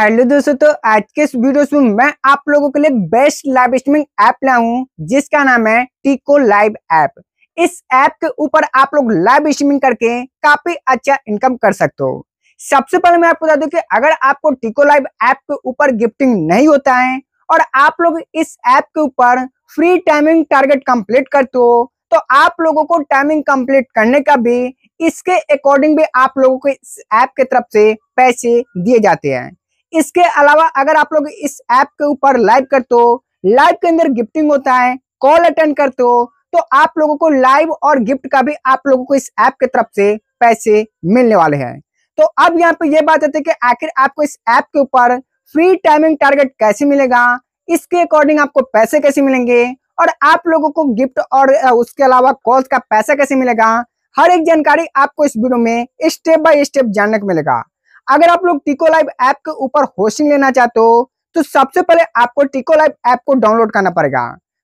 Hello दोस्तों तो आज के इस वीडियो में मैं आप लोगों के लिए बेस्ट लाइव स्ट्रीमिंग ऐप लाया हूँ जिसका नाम है टिको लाइव ऐप इस ऐप के ऊपर आप लोग लाइव स्ट्रीमिंग करके काफ़ी अच्छा इनकम कर सकते हो। सबसे पहले मैं आपको बता दूँ कि अगर आपको टिको लाइव ऐप के ऊपर गिफ्टिंग नहीं होता है और आप लोग इस ऐप के ऊपर फ्री टाइमिंग टारगेट कंप्लीट करते हो तो आप लोगों को टाइमिंग कंप्लीट करने का भी, इसके अकॉर्डिंग भी आप लोगों को इस ऐप के तरफ़ से पैसे दिए जाते हैं। इसके अलावा अगर आप लोग इस ऐप के ऊपर लाइव करते हो, लाइव के अंदर गिफ्टिंग होता है, कॉल अटेंड करते हो तो आप लोगों को लाइव और गिफ्ट का भी आप लोगों को इस ऐप के तरफ़ से पैसे मिलने वाले हैं। तो अब यहाँ पे ये बात आती है कि आखिर आपको इस ऐप के ऊपर फ्री टाइमिंग टारगेट कैसे मिलेगा, इसके अकॉर्डिंग आपको पैसे कैसे मिलेंगे, और आप लोगों को गिफ्ट और उसके अलावा कॉल्स का पैसा कैसे मिलेगा, हर एक जानकारी आपको इस वीडियो में स्टेप बाय स्टेप जानने को मिलेगा। अगर आप लोग टिको लाइव ऐप के ऊपर होस्टिंग लेना चाहते हो तो सबसे पहले आपको टिको लाइव ऐप को डाउनलोड करना पड़ेगा।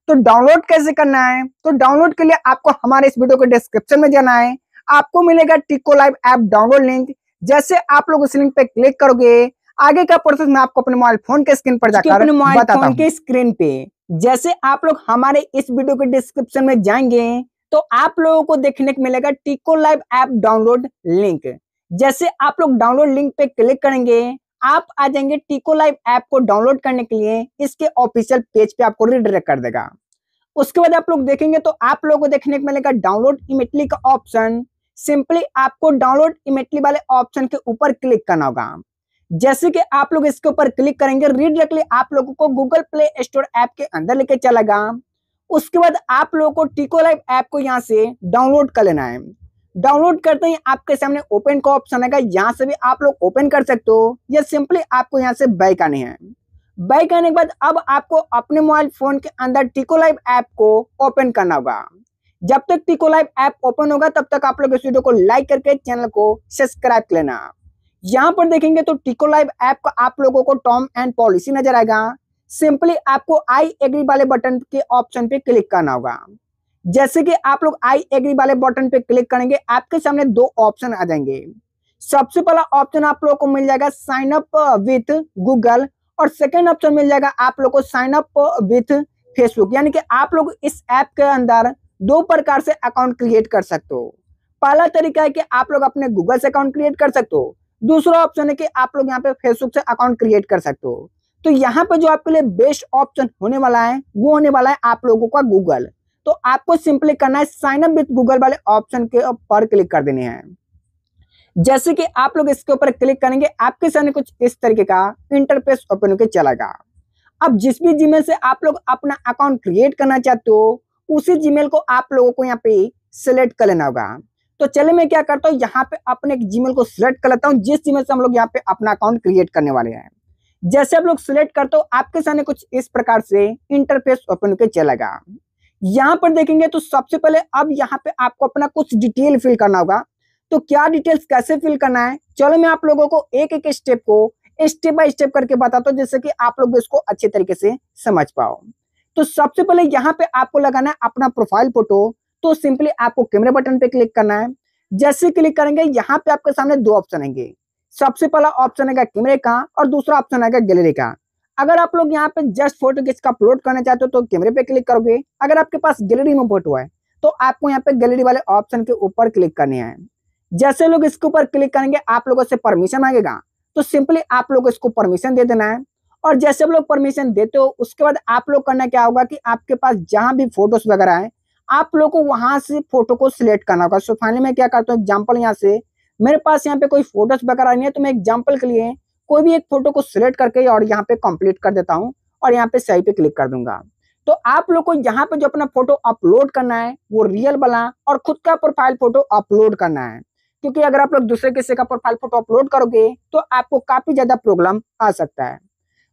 तो डाउनलोड कैसे करना है? तो डाउनलोड के लिए आपको हमारे इस वीडियो के डिस्क्रिप्शन में जाना है। आपको मिलेगा Tiko live app download link जैसे आप लोग उस लिंक पे क्लिक करोगे आगे का प्रोसेस मैं आपको अपने मोबाइल फ़ोन के स्क्रीन पर जाकर अपने मोबाइल फ़ोन के स्क्रीन पे। जैसे आप लोग हमारे इस वीडियो के डिस्क्रिप्शन में जाएँगे तो आप लोगों को देखने को मिलेगा Tiko live app download link जैसे आप लोग डाउनलोड लिंक पे क्लिक करेंगे, आप आ जाएँगे टीको लाइव ऐप को डाउनलोड करने के लिए, इसके ऑफिशियल पेज पे आपको रिडायरेक्ट कर देगा। उसके बाद आप लोग देखेंगे तो आप लोगों को देखने को मिलेगा डाउनलोड इमिटली का ऑप्शन सिंपली आपको डाउनलोड इमिटली वाले ऑप्शन के ऊपर क्लिक करना होगा। जैसे कि आप लोग इसके ऊपर क्लिक करेंगे रीडायरेक्टली आप लोगों को गूगल प्ले स्टोर ऐप के अंदर लेके चलेगा। उसके बाद आप लोगों को टीको लाइव ऐप को यहाँ से डाउनलोड कर लेना है। डाउनलोड करते ही आपके सामने ओपन का ऑप्शन आएगा। यहाँ से भी आप लोग ओपन कर सकते हो। या सिंपली आपको यहाँ से बैक आने हैं। बैक आने के बाद अब आपको अपने मोबाइल फ़ोन के अंदर टिको लाइव ऐप को ओपन करना होगा। जब तक टिको लाइव ऐप ओपन होगा, तब तक आप लोग इस वीडियो को लाइक करके चैनल को सब्सक्राइब कर लेना। यहाँ पर देखेंगे तो टिको लाइव ऐप का आप लोगों को टर्म एंड पॉलिसी नज़र आएगा। सिंपली आपको आई एग्री वाले बटन के ऑप्शन पे क्लिक करना होगा। जैसे कि आप लोग आई एग्री वाले बटन पे क्लिक करेंगे, आपके सामने दो ऑप्शन आ जाएँगे। सबसे पहला ऑप्शन आप लोगों को मिल जाएगा साइन अप विथ गूगल और सेकेंड ऑप्शन मिल जाएगा आप लोग को साइन अप विथ फेसबुक यानी कि आप लोग इस ऐप के अंदर दो प्रकार से अकाउंट क्रिएट कर सकते हो। पहला तरीका है कि आप लोग अपने गूगल से अकाउंट क्रिएट कर सकते हो। दूसरा ऑप्शन है कि आप लोग यहाँ पे फेसबुक से अकाउंट क्रिएट कर सकते हो। तो यहाँ पे जो आपके लिए बेस्ट ऑप्शन होने वाला है, वो होने वाला है आप लोगों का गूगल तो आपको सिंपली करना है साइन अप विथ गूगल वाले ऑप्शन के पर क्लिक कर देने हैं। जैसे कि आप लोग इसके ऊपर क्लिक करेंगे, आपके सामने कुछ इस तरीके का इंटरफेस ओपन होकर चलेगा। अब जिस भी जीमेल से आप लोग अपना अकाउंट क्रिएट करना चाहते हो, उसी जीमेल को आप लोगों को यहाँ पे सिलेक्ट कर लेना होगा। तो चले मैं क्या करता हूँ, यहाँ पे अपने जीमेल को सिलेक्ट कर लेता हूँ, जिस जीमेल से हम लोग यहाँ पे अपना अकाउंट क्रिएट करने वाले हैं। जैसे आप लोग सिलेक्ट करते हो, आपके सामने कुछ इस प्रकार से इंटरफेस ओपन होकर चलेगा। यहाँ पर देखेंगे तो सबसे पहले अब यहाँ पे आपको अपना कुछ डिटेल फिल करना होगा। तो क्या डिटेल्स कैसे फिल करना है? चलो मैं आप लोगों को एक एक स्टेप को स्टेप बाय स्टेप करके बताता हूँ, जिससे कि आप लोग इसको अच्छे तरीके से समझ पाओ। तो सबसे पहले यहाँ पे आपको लगाना है अपना प्रोफ़ाइल फ़ोटो तो सिंपली आपको कैमरे बटन पे क्लिक करना है। जैसे क्लिक करेंगे, यहाँ पे आपके सामने दो ऑप्शन आएँगे। सबसे पहला ऑप्शन आएगा कैमरे का और दूसरा ऑप्शन आएगा गैलरी का। अगर आप लोग यहाँ पे जस्ट फ़ोटो किसका अपलोड करना चाहते हो तो कैमरे पे क्लिक करोगे। अगर आपके पास गैलरी में फ़ोटो है तो आपको यहाँ पे गैलरी वाले ऑप्शन के ऊपर क्लिक करने हैं। जैसे लोग इसके ऊपर क्लिक करेंगे, आप लोगों से परमिशन मांगेगा। तो सिंपली आप लोग इसको परमिशन दे देना है। और जैसे आप लोग परमिशन देते हो, उसके बाद आप लोग करना क्या होगा कि आपके पास जहाँ भी फ़ोटोज़ वगैरह है, आप लोग को वहाँ से फ़ोटो को सिलेक्ट करना होगा। सो फाइनली मैं क्या करता हूँ एग्ज़ाम्पल यहाँ से, मेरे पास यहाँ पे कोई फ़ोटोज़ वगैरह नहीं है तो मैं एग्ज़ाम्पल के लिए कोई भी एक फ़ोटो को सिलेक्ट करके और यहाँ पे कंप्लीट कर देता हूँ और यहाँ पे सही पे क्लिक कर दूँगा। तो आप लोग को यहाँ पे जो अपना फ़ोटो अपलोड करना है, वो रियल वाला और खुद का प्रोफ़ाइल फ़ोटो अपलोड करना है। क्योंकि अगर आप लोग दूसरे किसी का प्रोफ़ाइल फ़ोटो अपलोड करोगे तो आपको काफ़ी ज़्यादा प्रॉब्लम आ सकता है।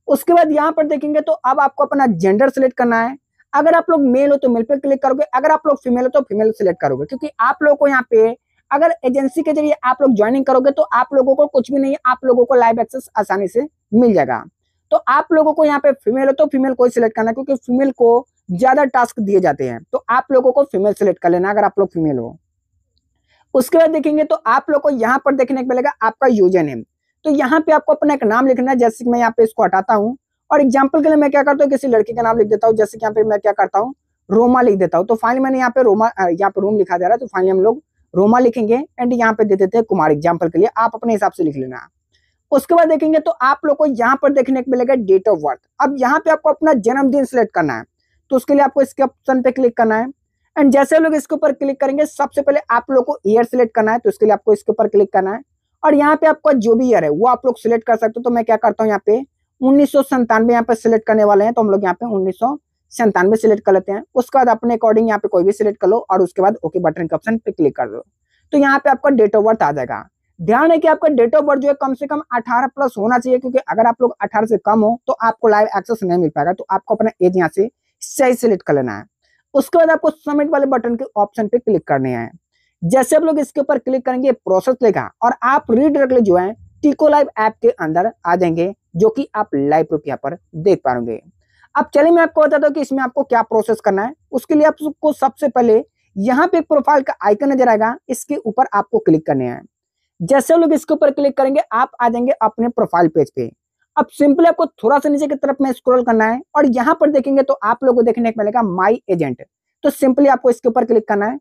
उसके बाद यहाँ पर देखेंगे तो अब आपको अपना जेंडर सिलेक्ट करना है। अगर आप लोग मेल हो तो मेल पे क्लिक करोगे, अगर आप लोग फीमेल हो तो फीमेल सिलेक्ट करोगे। क्योंकि आप लोग को यहाँ पे अगर एजेंसी के ज़रिए आप लोग ज्वाइनिंग करोगे तो आप लोगों को कुछ भी नहीं, आप लोगों को लाइव एक्सेस आसानी से मिल जाएगा। तो आप लोगों को यहाँ पे फीमेल हो तो फीमेल को सिलेक्ट करना, क्योंकि फीमेल को ज़्यादा टास्क दिए जाते हैं। तो आप लोगों को फीमेल सिलेक्ट कर लेना, अगर आप लोग फीमेल हो। उसके बाद देखेंगे तो आप लोग को यहाँ पर देखने को मिलेगा आपका यूज़र नेम तो यहाँ पे आपको अपना एक नाम लिखना है, जैसे कि मैं यहाँ पे इसको हटाता हूँ। और एग्ज़ाम्पल के लिए मैं क्या करता हूँ, किसी लड़की का नाम लिख देता हूँ, जैसे कि यहाँ पे मैं क्या करता हूँ, रोमा लिख देता हूँ। तो फाइनली मैंने यहाँ पे रोमा यहाँ पे रोम लिखा जा रहा है तो फाइनली हम लोग रोमा लिखेंगे एंड यहाँ पे दे देते हैं कुमार एग्ज़ाम्पल के लिए, आप अपने हिसाब से लिख लेना। उसके बाद देखेंगे तो आप लोग को यहाँ पर देखने को मिलेगा डेट ऑफ़ बर्थ अब यहाँ पे आपको अपना जन्मदिन सिलेक्ट करना है तो उसके लिए आपको इसके ऑप्शन पे क्लिक करना है। एंड जैसे लोग इसके ऊपर क्लिक करेंगे, सबसे पहले आप लोग को ईयर सिलेक्ट करना है तो इसके लिए आपको इसके ऊपर क्लिक करना है। और यहाँ पे आपका जो भी ईयर है, वो आप लोग सिलेक्ट कर सकते हो। तो मैं क्या करता हूँ यहाँ पे, उन्नीस सौ यहाँ पे सिलेक्ट करने वाले हैं तो हम लोग यहाँ पे उन्नीस सौ संतानवे सिलेक्ट कर लेते हैं। उसके बाद अपने अकॉर्डिंग यहाँ पे कोई भी सिलेक्ट कर लो और उसके बाद ओके बटन के ऑप्शन पे क्लिक कर दो। तो यहाँ पे आपका डेट ऑफ़ बर्थ आ जाएगा। ध्यान है कि आपका डेट ऑफ़ बर्थ जो है कम से कम 18 प्लस होना चाहिए क्योंकि अगर आप लोग 18 से कम हो तो आपको लाइव एक्सेस नहीं मिल पाएगा। तो आपको अपना एज यहाँ से सही सिलेक्ट कर लेना है। उसके बाद आपको सबमिट वाले बटन के ऑप्शन पे क्लिक करने हैं। जैसे आप लोग इसके ऊपर क्लिक करेंगे प्रोसेस लेगा और आप रीडायरेक्टली जो है टीको लाइव ऐप के अंदर आ जाएँगे जो की आप लाइव प्रूफ यहाँ पर देख पाएँगे। अब चलिए मैं आपको बताता हूँ कि इसमें आपको क्या प्रोसेस करना है। उसके लिए आपको सबसे पहले यहाँ पे प्रोफ़ाइल का आइकन नज़र आएगा। इसके ऊपर आपको क्लिक करने हैं। जैसे लोग इसके ऊपर क्लिक करेंगे, आप आ जाएँगे अपने प्रोफ़ाइल पेज पे। अब सिंपली आपको थोड़ा सा नीचे की तरफ़ में स्क्रॉल करना है और यहाँ पर देखेंगे तो आप लोगों को देखने को मिलेगा माई एजेंट तो सिंपली आपको इसके ऊपर क्लिक करना है।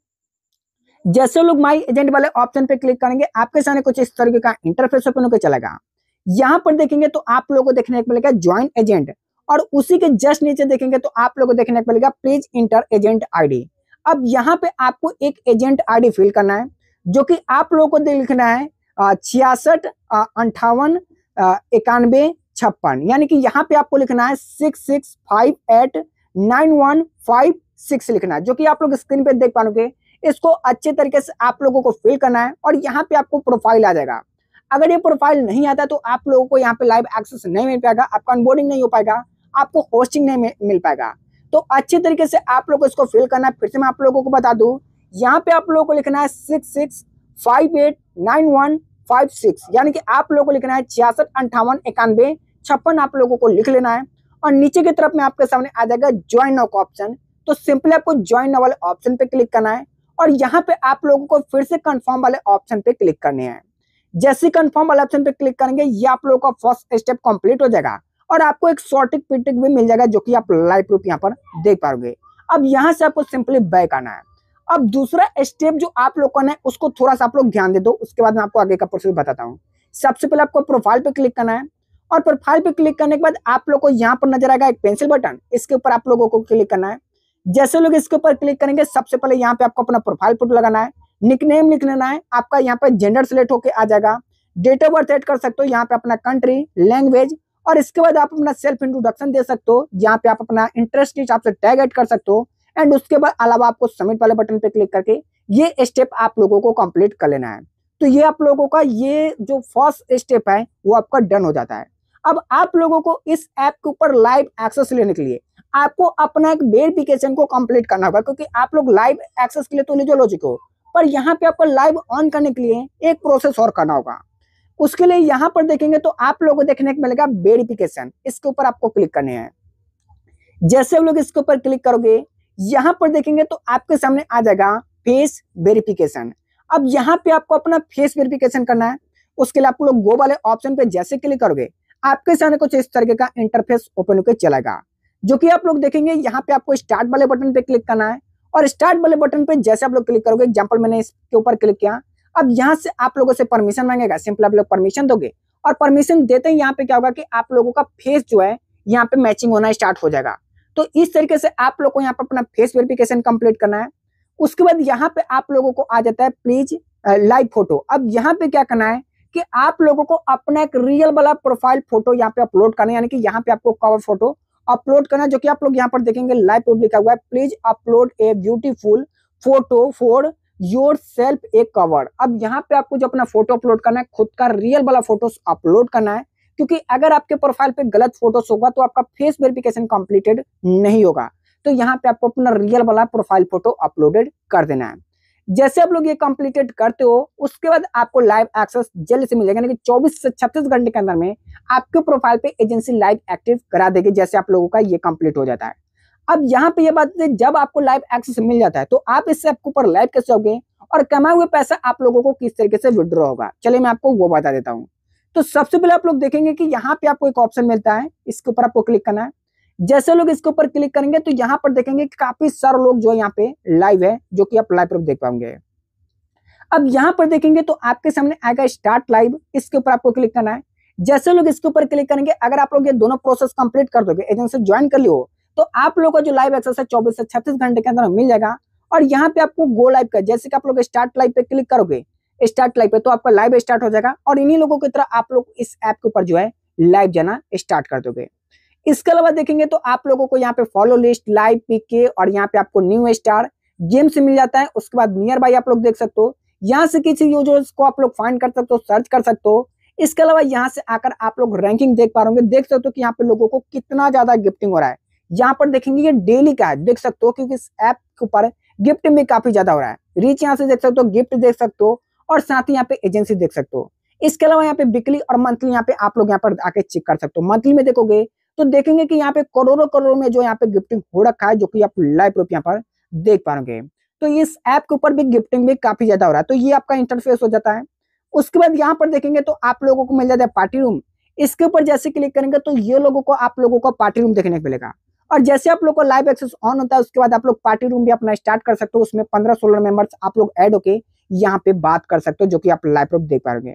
जैसे लोग माई एजेंट वाले ऑप्शन पे क्लिक करेंगे, आपके सामने कुछ इस तरीके का इंटरफेस ओपन होकर चलेगा। यहाँ पर देखेंगे तो आप लोगों को देखने को मिलेगा ज्वाइन एजेंट और उसी के जस्ट नीचे देखेंगे तो आप लोगों को देखने को मिलेगा प्लीज़ इंटर एजेंट आईडी अब यहाँ पे आपको एक एजेंट आईडी फिल करना है, जो कि आप लोगों को लिखना है छियासठ अंठावन इक्यानवे, छप्पन। यानी कि यहाँ पे आपको लिखना है six six five eight nine one five six लिखना है, जो कि आप लोग स्क्रीन पे देख पाओगे। इसको अच्छे तरीके से आप लोगों को फिल करना है और यहाँ पे आपको प्रोफ़ाइल आ जाएगा। अगर ये प्रोफ़ाइल नहीं आता तो आप लोगों को यहाँ पे लाइव एक्सेस नहीं मिल पाएगा, आपका अनबोर्डिंग नहीं हो पाएगा। आपको होस्टिंग नहीं मिल पाएगा। तो अच्छे तरीके से आप लोग को इसको फिल करना है। फिर से मैं आप लोगों को बता दू, यहाँ पे आप लोगों को लिखना है six six five eight nine one five six यानी कि आप लोगों को लिखना है छियासठ अंठावन इक्यानवे, छप्पन आप लोगों को लिख लेना है। और नीचे की तरफ़ में आपके सामने आ जाएगा ज्वाइन नाउ का ऑप्शन तो सिंपली आपको ज्वाइन नाउ वाले ऑप्शन पे क्लिक करना है। और यहाँ पे आप लोगों को फिर से कंफर्म वाले ऑप्शन पे क्लिक करने हैं। जैसे कंफर्म वाले ऑप्शन पे क्लिक करेंगे, ये आप लोगों का फ़र्स्ट स्टेप कंप्लीट हो जाएगा। और आपको एक शॉर्टिक पिटिक भी मिल जाएगा जो कि आप लाइव प्रूफ यहाँ पर देख पाओगे। अब यहाँ से आपको सिंपली बैक आना है। अब दूसरा स्टेप जो आप लोग करना है उसको थोड़ा सा आप लोग ध्यान दे दो, उसके बाद मैं आपको आगे का प्रोसेस बताता हूँ। सबसे पहले आपको प्रोफ़ाइल पे क्लिक करना है और प्रोफ़ाइल पे क्लिक करने के बाद आप लोग को यहाँ पर नज़र आएगा एक पेंसिल बटन। इसके ऊपर आप लोगों को क्लिक करना है। जैसे लोग इसके ऊपर क्लिक करेंगे, सबसे पहले यहाँ पे आपको अपना प्रोफ़ाइल फ़ोटो लगाना है। निकनेम लिख लेना है। आपका यहाँ पे जेंडर सिलेक्ट होकर आ जाएगा। डेट ऑफ़ बर्थ एड कर सकते हो। यहाँ पे अपना कंट्री, लैंग्वेज और इसके बाद आप अपना सेल्फ इंट्रोडक्शन दे सकते हो, जहाँ पे आप अपना इंटरेस्ट के हिसाब से टैग एड कर सकते हो एंड उसके बाद अलावा आपको सबमिट वाले बटन पे क्लिक करके ये स्टेप आप लोगों को कंप्लीट कर लेना है। तो ये आप लोगों का ये जो फ़र्स्ट स्टेप है, वो आपका डन हो जाता है। अब आप लोगों को इस ऐप के ऊपर लाइव एक्सेस लेने के लिए आपको अपना एक वेरिफिकेशन को कंप्लीट करना होगा, क्योंकि आप लोग लाइव एक्सेस के लिए तो लीजो लॉजिक हो, पर यहाँ पे आपको लाइव ऑन करने के लिए एक प्रोसेस और करना होगा। उसके लिए यहाँ पर देखेंगे तो आप लोगों को देखने को मिलेगा वेरिफिकेशन इसके ऊपर आपको क्लिक करने हैं। जैसे आप लोग इसके ऊपर क्लिक करोगे, यहाँ पर देखेंगे तो आपके सामने आ जाएगा फेस वेरिफिकेशन अब यहाँ पे आपको अपना फेस वेरिफिकेशन करना है। उसके लिए आप लोग गो वाले ऑप्शन पे जैसे क्लिक करोगे, आपके सामने कुछ इस तरीके का इंटरफेस ओपन होकर चलेगा। जो कि आप लोग देखेंगे, यहाँ पे आपको स्टार्ट वाले बटन पे क्लिक करना है। और स्टार्ट वाले बटन पे जैसे आप लोग क्लिक करोगे एग्ज़ाम्पल मैंने इसके ऊपर क्लिक किया अब यहाँ से आप लोगों से परमिशन मांगेगा सिंपल आप लोग परमिशन दोगे। और परमिशन देते ही यहाँ पे क्या होगा कि आप लोगों का फेस जो है, यहाँ पे मैचिंग होना स्टार्ट हो जाएगा। तो इस तरीके से आप लोग को यहाँ पे अपना फेस वेरिफिकेशन कंप्लीट करना है। उसके बाद यहाँ पे आप लोगों को आ जाता है प्लीज़ लाइव फ़ोटो अब यहाँ पे क्या करना है कि आप लोगों को अपना एक रियल वाला प्रोफ़ाइल फ़ोटो यहाँ पे अपलोड करना है, यानी कि यहाँ पे आपको कवर फ़ोटो अपलोड करना जो कि आप लोग यहाँ पर देखेंगे लाइव लिखा हुआ है। Please upload a beautiful photo for yourself a cover अब यहाँ पे आपको जो अपना फ़ोटो अपलोड करना है, खुद का रियल वाला फ़ोटो अपलोड करना है, क्योंकि अगर आपके प्रोफ़ाइल पे गलत फोटोस होगा तो आपका फेस वेरिफिकेशन कंप्लीटेड नहीं होगा। तो यहाँ पे आपको अपना रियल वाला प्रोफ़ाइल फ़ोटो अपलोडेड कर देना है। जैसे आप लोग ये कंप्लीटेड करते हो, उसके बाद आपको लाइव एक्सेस जल्द से मिलेगा यानी कि 24 से 36 घंटे के अंदर में आपके प्रोफ़ाइल पे एजेंसी लाइव एक्टिव करा देगी, जैसे आप लोगों का ये कंप्लीट हो जाता है। अब यहाँ पे ये बात है, जब आपको लाइव एक्सेस मिल जाता है तो आप इससे आपके ऊपर लाइव कैसे होगे और कमाए हुए पैसा आप लोगों को किस तरीके से विड्रॉ होगा? चलिए मैं आपको वो बता देता हूँ। तो सबसे पहले आप लोग देखेंगे कि यहाँ पे आपको एक ऑप्शन मिलता है, इसके ऊपर आपको क्लिक करना है। जैसे लोग इसके ऊपर क्लिक करेंगे तो यहाँ पर देखेंगे कि काफ़ी सारे लोग जो यहाँ पे लाइव है, जो कि आप लाइव प्रूफ देख पाएँगे अब यहाँ पर देखेंगे तो आपके सामने आएगा स्टार्ट लाइव इसके ऊपर आपको क्लिक करना है। जैसे लोग इसके ऊपर क्लिक करेंगे, अगर आप लोग ये दोनों प्रोसेस कंप्लीट कर दोगे एजेंसी ज्वाइन कर लियो तो आप लोगों का जो लाइव एक्सेस है, चौबीस से छत्तीस घंटे के अंदर मिल जाएगा। और यहाँ पे आपको गो लाइव का, जैसे कि आप लोग स्टार्ट लाइव पे क्लिक करोगे स्टार्ट लाइव पे तो आपका लाइव स्टार्ट हो जाएगा। और इन्हीं लोगों की तरह आप लोग इस ऐप के ऊपर जो है लाइव जाना स्टार्ट कर दोगे। इसके अलावा देखेंगे तो आप लोगों को यहाँ पे फॉलो लिस्ट लाइव पीके और यहाँ पे आपको न्यू स्टार गेम्स मिल जाता है। उसके बाद नियर बाई आप लोग देख सकते हो। यहाँ से किसी यूज़र्स को आप लोग फाइंड कर सकते हो सर्च कर सकते हो। इसके अलावा यहाँ से आकर आप लोग रैंकिंग देख पा रहे देख सकते हो कि यहाँ पे लोगों को कितना ज़्यादा गिफ्टिंग हो रहा है। यहाँ पर देखेंगे ये डेली का है, देख सकते हो क्योंकि इस ऐप के ऊपर गिफ्ट में काफ़ी ज़्यादा हो रहा है। रीच यहाँ से देख सकते हो गिफ्ट देख सकते हो, और साथ ही यहाँ पे एजेंसी देख सकते हो। इसके अलावा यहाँ पे वीकली और मंथली यहाँ पे आप लोग यहाँ पर आके चेक कर सकते हो। मंथली में देखोगे तो देखेंगे कि यहाँ पे करोड़ों करोड़ों में जो यहाँ पे गिफ्टिंग हो रखा है, जो कि आप लाइव प्रूफ यहाँ पर देख पा रहे तो इस ऐप के ऊपर भी गिफ्टिंग भी काफ़ी ज़्यादा हो रहा है। तो ये आपका इंटरफेस हो जाता है। उसके बाद यहाँ पर देखेंगे तो आप लोगों को मिल जाता है पार्टी रूम इसके ऊपर जैसे क्लिक करेंगे तो ये लोगों को, आप लोगों को पार्टी रूम देखने को मिलेगा। और जैसे आप लोग को लाइव एक्सेस ऑन होता है, उसके बाद आप लोग पार्टी रूम भी अपना स्टार्ट कर सकते हो, उसमें पंद्रह सोलह मेंबर्स आप लोग ऐड होके यहाँ पे बात कर सकते हो, जो कि आप लाइव प्रूफ देख पाओगे।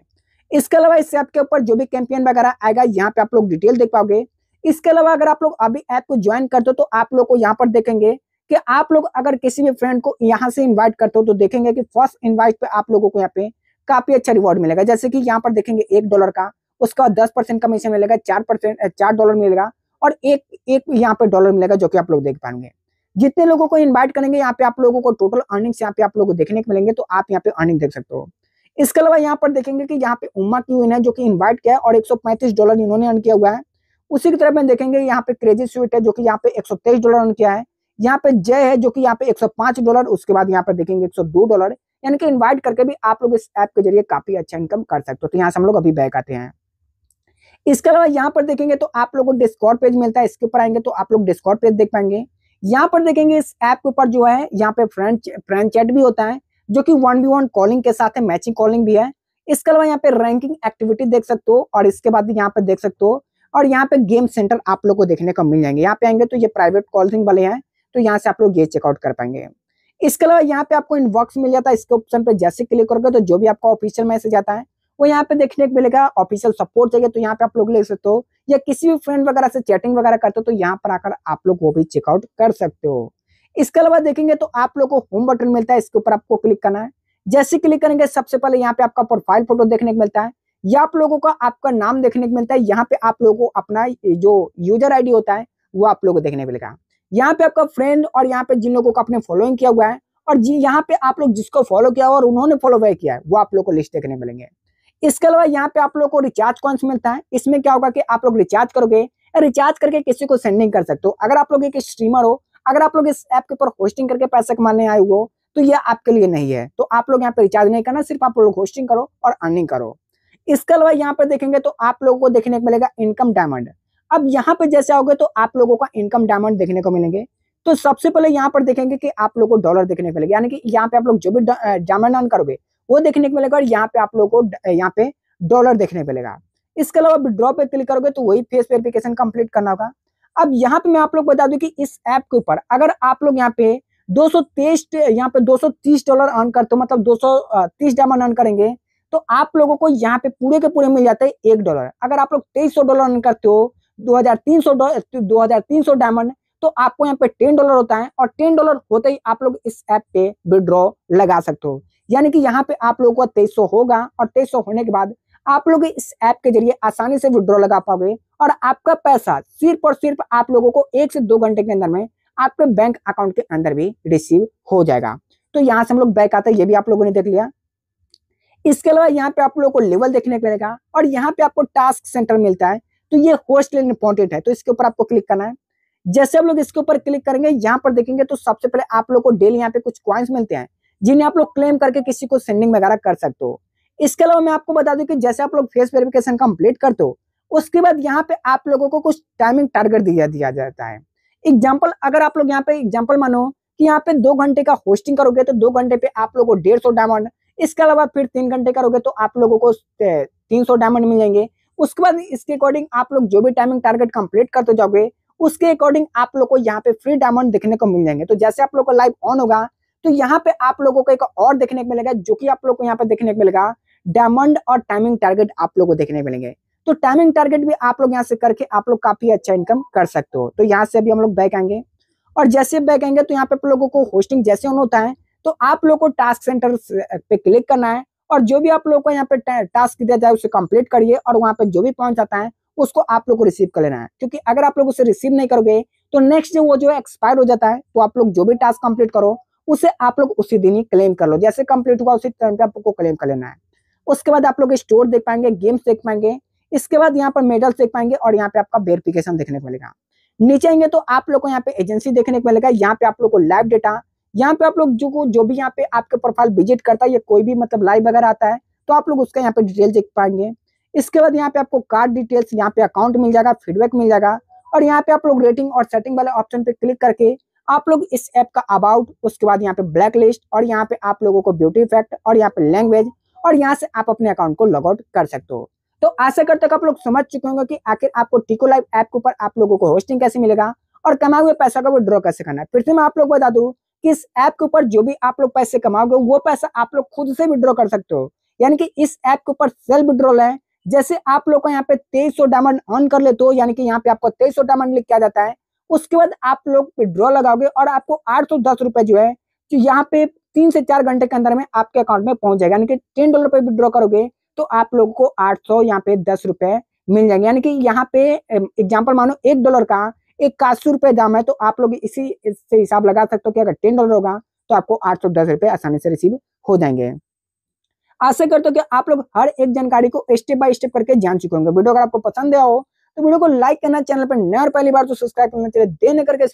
इसके अलावा इस ऐप के ऊपर जो भी कैंपियन वगैरह आएगा, यहाँ पे आप लोग डिटेल देख पाओगे। इसके अलावा अगर आप लोग अभी ऐप को ज्वाइन करते हो तो आप लोग को यहाँ पर देखेंगे कि आप लोग अगर किसी भी फ्रेंड को यहाँ से इन्वाइट करते हो तो देखेंगे कि फ़र्स्ट इन्वाइट पे आप लोगों को यहाँ पे काफ़ी अच्छा रिवॉर्ड मिलेगा। जैसे कि यहाँ पर देखेंगे एक डॉलर का, उसका दस परसेंट कमीशन मिलेगा, चार परसेंट चार डॉलर मिलेगा। और एक एक यहाँ पे डॉलर मिलेगा जो कि आप लोग देख पाएँगे। जितने लोगों को इन्वाइट करेंगे, यहाँ पे आप लोगों को टोटल अर्निंग्स यहाँ पे आप लोगों को देखने को मिलेंगे तो आप यहाँ पे अर्निंग देख सकते हो। इसके अलावा यहाँ पर देखेंगे कि यहाँ पे उमा की है जो कि इन्वाइट किया है और एक सौ पैंतीस डॉलर इन्होंने अर्न किया हुआ है। उसी की तरफ़ में देखेंगे, यहाँ पे क्रेजी स्वीट है जो कि यहाँ पे एक सौ तेईस डॉलर अर्न किया है। यहाँ पे जय है जो कि यहाँ पे 105 डॉलर उसके बाद यहाँ पर देखेंगे 102 डॉलर यानी कि इन्वाइट करके भी आप लोग इस ऐप के ज़रिए काफ़ी अच्छा इनकम कर सकते हो। तो यहाँ से हम लोग अभी बैक आते हैं। इसके अलावा यहाँ पर देखेंगे तो आप लोगों को डिस्कॉर्ड पेज मिलता है, इसके ऊपर आएँगे तो आप लोग डिस्कॉर्ड पेज देख पाएँगे। यहाँ पर देखेंगे इस ऐप के ऊपर जो है, यहाँ पे फ्रेंड फ्रेंड चैट भी होता है, जो कि वन बी वन कॉलिंग के साथ है मैचिंग कॉलिंग भी है। इसके अलावा यहाँ पे रैंकिंग एक्टिविटी देख सकते हो, और इसके बाद यहाँ पे देख सकते हो, और यहाँ पे गेम सेंटर आप लोग को देखने को मिल जाएँगे। यहाँ पे आएँगे तो ये प्राइवेट कॉलिंग वाले हैं तो यहाँ से आप लोग ये चेकआउट कर पाएँगे। इसके अलावा यहाँ पे आपको इनबॉक्स मिल जाता है, इसके ऑप्शन पे जैसे क्लिक करोगे तो जो भी आपका ऑफिशियल मैसेज आता है वो यहाँ पे देखने को मिलेगा ऑफिशियल सपोर्ट चाहिए तो यहाँ पे आप लोग ले सकते हो। या किसी भी फ्रेंड वगैरह से चैटिंग वगैरह करते हो तो यहाँ पर आकर आप लोग वो भी चेकआउट कर सकते हो। इसके अलावा देखेंगे तो आप लोग को होम बटन मिलता है, इसके ऊपर आपको क्लिक करना है। जैसे क्लिक करेंगे, सबसे पहले यहाँ पे आपका प्रोफ़ाइल फ़ोटो देखने को मिलता है। या आप लोगों का आपका नाम देखने को मिलता है, यहाँ पे आप लोगों को अपना जो यूज़र आईडी होता है, वो आप लोगों को देखने को मिलेगा। यहाँ पे आपका फ्रेंड और यहाँ पे जिन लोगों को आपने फॉलोइंग किया हुआ है, और जी, यहाँ पे आप लोग जिसको फॉलो किया और उन्होंने फॉलो बैक किया है, वो आप लोग को लिस्ट देखने मिलेंगे। इसके अलावा यहाँ पे आप लोग को रिचार्ज कौन सा मिलता है? इसमें क्या होगा कि आप लोग रिचार्ज करोगे? रिचार्ज करके किसी को सेंडिंग कर सकते हो। अगर आप लोग एक स्ट्रीमर हो, अगर आप लोग इस ऐप के ऊपर होस्टिंग करके पैसे कमाने आए हो तो ये आपके लिए नहीं है। तो आप लोग यहाँ पे रिचार्ज नहीं करना, सिर्फ़ आप लोग होस्टिंग करो और अर्निंग करो। इसके अलावा यहाँ पे देखेंगे तो आप लोगों को देखने को मिलेगा इनकम डायमंड अब यहाँ पे जैसे आओगे तो आप लोगों का इनकम डायमंड देखने को मिलेंगे। तो सबसे पहले यहाँ पर देखेंगे कि आप लोगों को डॉलर देखने को मिलेगा। यानी कि यहाँ पे आप लोग जो भी डायमंड अर्न करोगे वो देखने को मिलेगा और यहाँ पे आप लोगों को यहाँ पे डॉलर देखने को मिलेगा। इसके अलावा विड्रॉ पे क्लिक करोगे तो वही फेस वेरिफिकेशन कंप्लीट करना होगा। अब यहाँ पे मैं आप लोग बता दूँ कि इस ऐप के ऊपर अगर आप लोग यहाँ पे दो सौ तेईस यहाँ पे दो सौ तीस डॉलर अर्न करते हो मतलब दो सौ तीस डायमंड अर्न करेंगे तो आप लोगों को यहाँ पे पूरे के पूरे मिल जाते हैं एक डॉलर अगर आप लोग तेईस डॉलर अर्न करते हो, दो हज़ार तीन सौ दो हज़ार तीन सौ डायमंड तो आपको यहाँ पे टेन डॉलर होता है और टेन डॉलर होते ही आप लोग इस ऐप पे विड्रॉ लगा सकते हो। यानी कि यहाँ पे आप लोगों का तेईस होगा और तेईस होने के बाद आप लोग इस ऐप के ज़रिए आसानी से विड्रॉ लगा पाओगे और आपका पैसा सिर्फ़ और सिर्फ़ आप लोगों को एक से दो घंटे के अंदर में आपके बैंक अकाउंट के अंदर भी रिसीव हो जाएगा। तो यहाँ से हम लोग बैक आते हैं, ये भी आप लोगों ने देख लिया। इसके अलावा यहाँ पे आप लोगों को लेवल देखने को मिलेगा और यहाँ पे आपको टास्क सेंटर मिलता है। तो ये होस्ट इंपॉर्टेंट है तो इसके ऊपर आपको क्लिक करना है। जैसे आप लोग इसके ऊपर क्लिक करेंगे, यहाँ पर देखेंगे तो सबसे पहले आप लोग को डेली यहाँ पे कुछ क्वाइंस मिलते हैं। जिन्हें आप लोग क्लेम करके किसी को सेंडिंग वगैरह कर सकते हो। इसके अलावा मैं आपको बता दूँ कि जैसे आप लोग फेस वेरिफिकेशन कंप्लीट करते हो, उसके बाद यहाँ पे आप लोगों को कुछ टाइमिंग टारगेट दिया दिया जाता है। एग्ज़ाम्पल अगर आप लोग यहाँ पे एग्ज़ाम्पल मानो कि यहाँ पे दो घंटे का होस्टिंग करोगे तो दो घंटे पे आप लोगों को डेढ़ सौ डायमंड इसके अलावा फिर तीन घंटे करोगे तो आप लोगों को तीन सौ डायमंड मिल जाएँगे। उसके बाद इसके अकॉर्डिंग आप लोग जो भी टाइमिंग टारगेट कंप्लीट करते जाओगे, उसके अकॉर्डिंग आप लोग को यहाँ पे फ्री डायमंड देखने को मिल जाएँगे। तो जैसे आप लोग को लाइव ऑन होगा तो यहाँ पे आप लोगों को एक और देखने को मिलेगा, जो कि आप लोग को यहाँ पे देखने को मिलेगा। डायमंड और टाइमिंग टारगेट आप लोग को देखने को मिलेंगे। तो टाइमिंग टारगेट भी आप लोग यहाँ से करके आप लोग काफ़ी अच्छा इनकम कर सकते हो। तो यहाँ से अभी हम लोग बैक आएँगे। और जैसे बैक आएँगे तो यहाँ पे आप लोगों को होस्टिंग जैसे ऑन होता है तो आप लोग को टास्क सेंटर पे क्लिक करना है। और जो भी आप लोग को यहाँ पे टास्क दिया जाए उसे कंप्लीट करिए और वहाँ पे जो भी पहुँच जाता है, उसको आप लोग को रिसीव कर लेना है। क्योंकि अगर आप लोग उसे रिसीव नहीं करोगे तो नेक्स्ट डे वो जो एक्सपायर हो जाता है तो आप लोग जो भी टास्क कंप्लीट करो उसे आप लोग उसी दिन ही क्लेम कर लो। जैसे कंप्लीट हुआ, उसी टाइम पे आपको क्लेम कर लेना है। उसके बाद आप लोग स्टोर देख पाएँगे गेम्स देख पाएँगे। इसके बाद यहाँ पर मेडल्स देख पाएँगे और यहाँ पे आपका वेरिफिकेशन देखने को मिलेगा। नीचे आएँगे तो आप लोग को यहाँ पे एजेंसी देखने को मिलेगा। यहाँ पे आप लोग को लाइव डेटा यहाँ पे आप लोग जो जो भी यहाँ पे आपके प्रोफ़ाइल विज़िट करता है, या कोई भी मतलब लाइव अगर आता है तो आप लोग उसका यहाँ पे डिटेल देख पाएँगे। इसके बाद यहाँ पे आपको कार्ड डिटेल्स यहाँ पे अकाउंट मिल जाएगा फीडबैक मिल जाएगा। और यहाँ पे आप लोग रेटिंग और सेटिंग वाले ऑप्शन पे क्लिक करके आप लोग इस ऐप का अबाउट, उसके बाद यहाँ पे ब्लैक लिस्ट और यहाँ पे आप लोगों को ब्यूटी इफ़ेक्ट और यहाँ पे लैंग्वेज और यहाँ से आप अपने अकाउंट को लॉग आउट कर सकते हो। तो आशा करते आप लोग समझ चुके होंगे कि आखिर आपको टिको लाइव ऐप के ऊपर आप लोगों को होस्टिंग कैसे मिलेगा और कमाए हुए पैसा का विड्रॉ कैसे करना है। फिर से मैं आप लोग बता दूँ कि इस ऐप के ऊपर जो भी आप लोग पैसे कमाओगे, वो पैसा आप लोग खुद से विड्रॉ कर सकते हो। यानी कि इस ऐप के ऊपर सेल्फ विड्रॉल है जैसे आप लोग को यहाँ पे तेईस सौ डायमंड ऑन कर लेते हो, यानी कि यहाँ पे आपको तेईस सौ डायमंड लिख किया जाता है उसके बाद आप लोग विड्रॉ लगाओगे और आपको आठ सौ दस रुपए जो है, जो यहाँ पे तीन से चार घंटे के अंदर में आपके अकाउंट में पहुँच जाएगा। यानी कि टेन डॉलर पे विड्रॉ करोगे तो आप लोगों को आठ सौ यहाँ पे दस रुपए मिल जाएँगे। यानी कि यहाँ पे एग्ज़ाम्पल मानो एक डॉलर का इक्यासी रुपए दाम है तो आप लोग इसी से हिसाब लगा सकते हो कि अगर टेन डॉलर होगा तो आपको आठ सौ दस रुपए आसानी से रिसीव हो जाएँगे। आशा करते हो कि आप लोग हर एक जानकारी को स्टेप बाय स्टेप करके जान चुके होंगे। वीडियो अगर आपको पसंद आया हो तो वीडियो को लाइक करना, चैनल पर नया और पहली बार तो सब्सक्राइब करना चाहिए देने करके